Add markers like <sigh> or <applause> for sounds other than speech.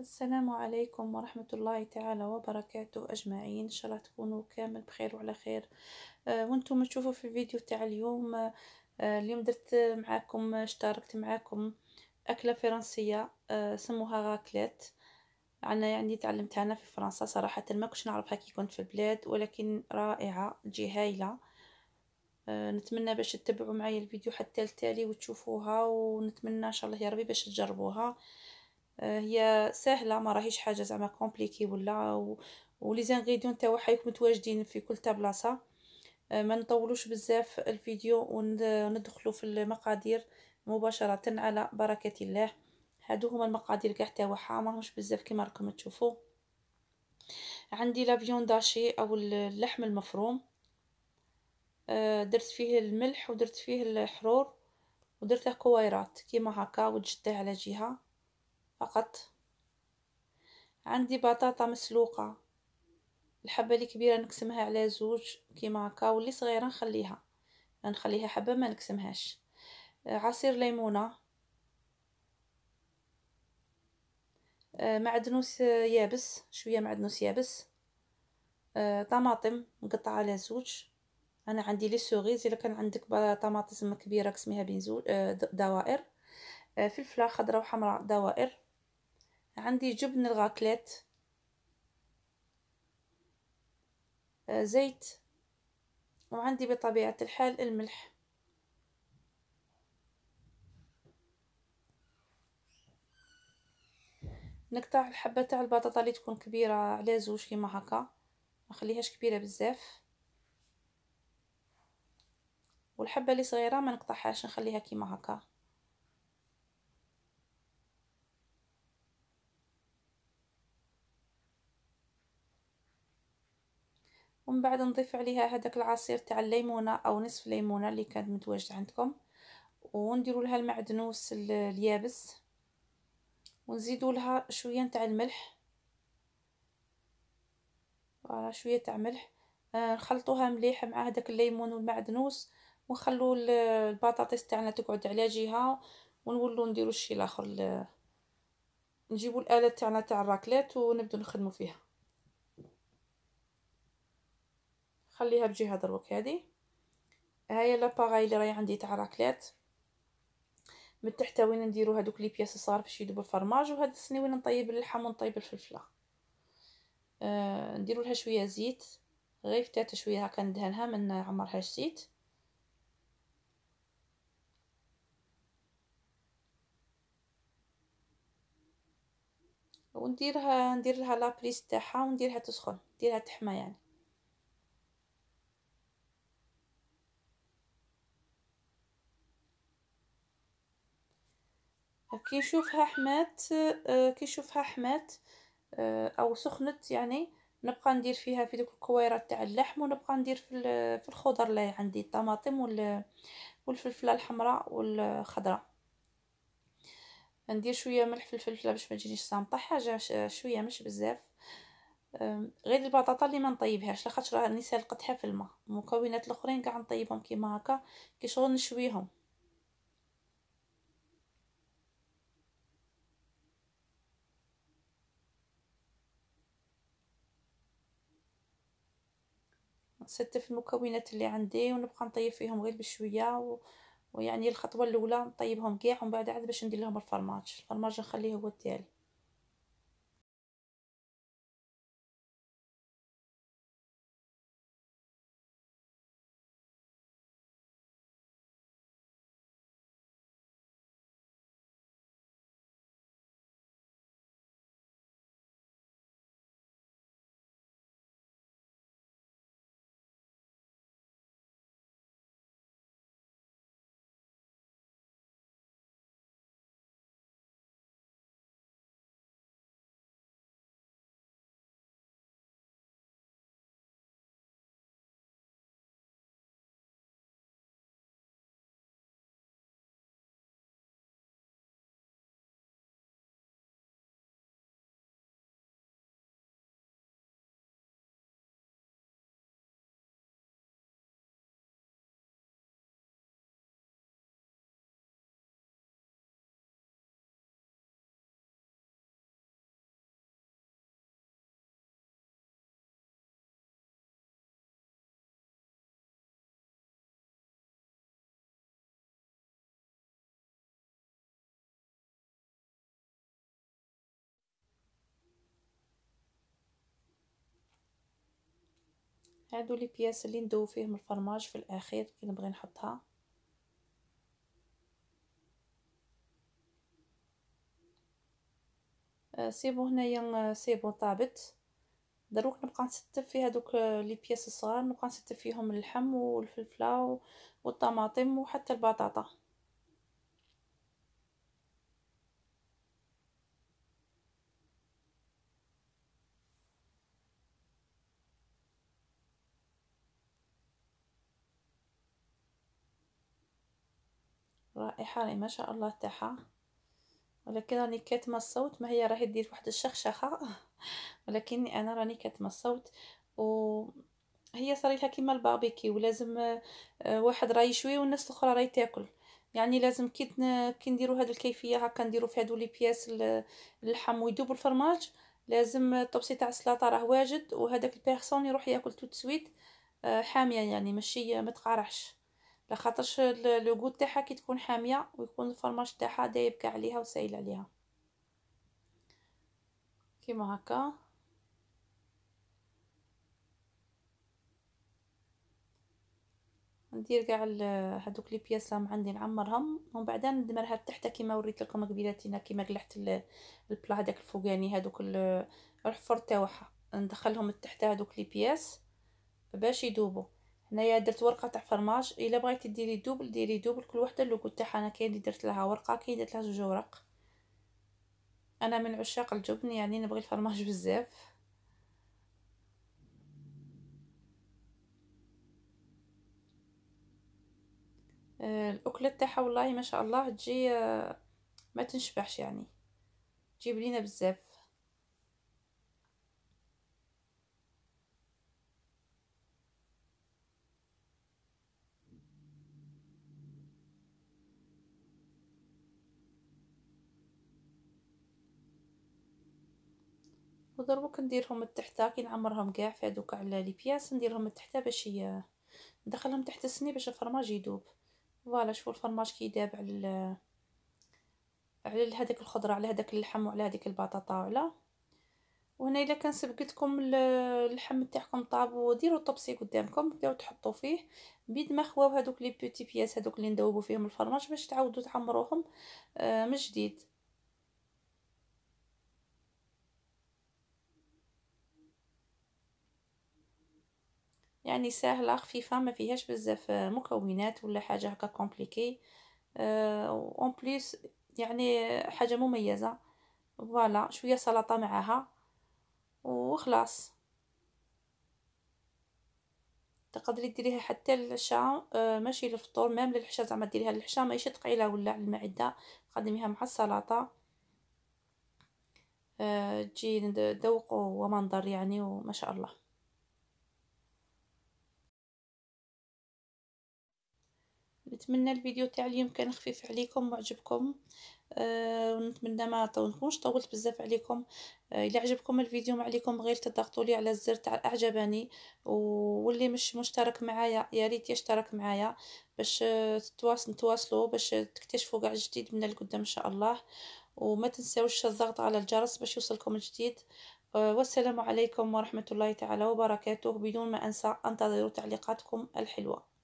السلام عليكم ورحمة الله تعالى وبركاته أجمعين. إن شاء الله تكونوا كامل بخير وعلى خير. آه وأنتم تشوفوا في الفيديو تاع اليوم آه اليوم درت معاكم اشتركت معاكم أكلة فرنسية آه سموها غاكليت أنا يعني تعلمتها أنا في فرنسا صراحة ما كنتش نعرفها كي كنت في البلاد ولكن رائعة تجي هايلة نتمنى باش تتبعوا معايا الفيديو حتى التالي وتشوفوها ونتمنى إن شاء الله يا ربي باش تجربوها. هي سهلة ما راهيش حاجة زعما compliqué ولا و... و les ingrédients تاعها يكونوا متواجدين في كل بلاصه آه، ما نطولوش بزاف الفيديو وندخلوا في المقادير مباشرة على بركة الله. هادو هما المقادير كاع تاعها ماهمش بزاف كيما راكم تشوفوا عندي la viande hachée أو اللحم المفروم. آه، درت فيه الملح ودرت فيه الحرور ودرته كويرات كيما هكا وجدته على جهه فقط. عندي بطاطا مسلوقة. الحبة اللي كبيرة نقسمها على زوج كيما هكا واللي صغيرة نخليها. نخليها حبة ما نقسمهاش. عصير ليمونة. معدنوس يابس شوية معدنوس يابس. طماطم مقطعة على زوج. أنا عندي لي سوغيز اذا كان عندك طماطم كبيرة قسميها بين زوج دوائر. فلفلة خضراء وحمراء دوائر. عندي جبن الغاكليت آه، زيت وعندي بطبيعة الحال الملح. نقطع الحبة تاع البطاطا اللي تكون كبيرة على زوج كيما هكا ما خليهاش كبيرة بزاف. والحبة اللي صغيرة ما نقطعهاش نخليها كيما هكا. ومن بعد نضيف عليها هذاك العصير تاع الليمونة أو نصف ليمونة اللي كانت متواجد عندكم. ونديروا لها المعدنوس اليابس. ونزيدوا لها شوية نتاع الملح. voilà شوية تاع ملح. آه نخلطوها مليح مع هذاك الليمون والمعدنوس. ونخلو البطاطس تاعنا تقعد على جهة. ونولو نديرو الشيء الآخر نجيبو الآلة تاعنا تاع ال raclette ونبدو نخدمو فيها. خليها بجهة دروك هذه. هاي l'appareil اللي راهي عندي تاع raclette من تحت وين نديرو هذوك les pièces صغار باش يذوبوا الفرماج وهاد السني وين نطيب اللحم ونطيب الفلفلة. آه نديرو لها شوية زيت غير فتات شوية هكا ندهنها ما نعمرهاش زيت. ونديرها ندير لها لابريس تاعها ونديرها تسخن نديرها تحمى يعني. كي نشوفها حمات آه، كي نشوفها حمات آه، أو سخنت يعني نبقى ندير فيها في دوك الكويرات تاع اللحم ونبقى ندير في في الخضر اللي عندي الطماطم والفلفلة الحمراء والخضراء. ندير شوية ملح في الفلفلة باش ما تجينيش صامطه حاجة شوية مش بزاف. غير البطاطا اللي ما نطيبهاش لاخاطش راني سلقتها في الماء. المكونات الأخرين كاع نطيبهم كيما هكا كي شغل نشويهم. نستف المكونات اللي عندي ونبقى نطيب فيهم غير بشوية و... ويعني الخطوة الأولى نطيبهم كاع ومن بعد عاد باش ندير لهم الفرماج. الفرماج نخليه هو التالي. هادو لي بياس اللي ندوب فيهم الفرماج في الأخير كي نبغي نحطها. آه، سيبو هنايا آه، سيبو طابت. دروك نبقى نستف في هذوك لي بياس الصغار نبقى نستف فيهم اللحم والفلفلة والطماطم وحتى البطاطا. رائحة ما شاء الله تاعها. ولكن راني كاتمة الصوت ما هي راهي دير واحد الشخشخة. <laughs> ولكني أنا راني كاتمة الصوت. و هي صريحة كيما الباربيكيو ولازم آه، واحد راه يشوي والناس الأخرى راهي تاكل. يعني لازم كي كي نديرو هاد الكيفية هكا نديرو في هادو les pièces اللحم ويدوب الفرماج لازم الطبسي تاع السلاطة راه واجد وهذاك ال personne يروح ياكل tout de suite آه، حامية يعني ماشي ما تقارحش لخاطرش le goût تاعها كي تكون حامية ويكون الفرماج تاعها دايب كاع عليها وسايل عليها. كيما هكا. ندير كاع هذوك les pièces راهم عندي نعمرهم ومن بعد ندخلها لتحت كيما وريت لكم قبيلاتنا كيما قلعت ال plat هذاك الفوقاني هذوك الحفر تاعها. ندخلهم لتحت هذوك les pièces باش يذوبوا هنايا درت ورقة تاع فرماج إلا بغيتي ديري double ديري double كل وحدة le goût تاعها أنا كاين اللي درت لها ورقة كاين درت لها زوج ورق. أنا من عشاق الجبن يعني نبغي الفرماج <laughs> بزاف. آه، الأكلة تاعها والله ما شاء الله تجي آه، ما تنشبعش يعني. تجيب لينا بزاف. ودربك نديرهم التحتا كي نعمرهم كاع في هذوك على لي بياس نديرهم التحتا باش ندخلهم تحت السني باش الفرماج يذوب voilà شوفوا الفرماج كي يداب على على هذيك الخضرة على هذاك اللحم وعلى هذيك البطاطا وعلى وهنا إلا كان سبقتكم اللحم تاعكم طاب وديروا الطبسي قدامكم بداو تحطوا فيه بيد ما خواو هذوك les petites pièces هذوك اللي ندوبوا فيهم الفرماج باش تعاودوا تعمروهم آه، من جديد. يعني سهلة خفيفة ما فيهاش بزاف مكونات ولا حاجة هكا compliquée en plus يعني حاجة مميزة. voilà شوية سلطة معاها. وخلاص. تقدري ديريها حتى للعشاء آه، ماشي للفطور même للعشاء زعما ديريها للعشاء ماشي ثقيلة ولا على المعدة. قدميها مع السلطة. أه تجي ذوق ومنظر يعني وما شاء الله. نتمنى الفيديو تاع اليوم كان خفيف عليكم وعجبكم أه ونتمنى ما نكونش طولت بزاف عليكم. أه إلا عجبكم الفيديو ما عليكم غير تضغطوا لي على الزر تاع اعجبني واللي مش مشترك معايا يا ريت يشترك معايا باش تواصل نتواصلوا باش تكتشفوا كاع جديد من القدام إن شاء الله. وما تنساوش الضغط على الجرس باش يوصلكم الجديد. أه والسلام عليكم ورحمة الله تعالى وبركاته بدون ما أنسى انتظر تعليقاتكم الحلوة.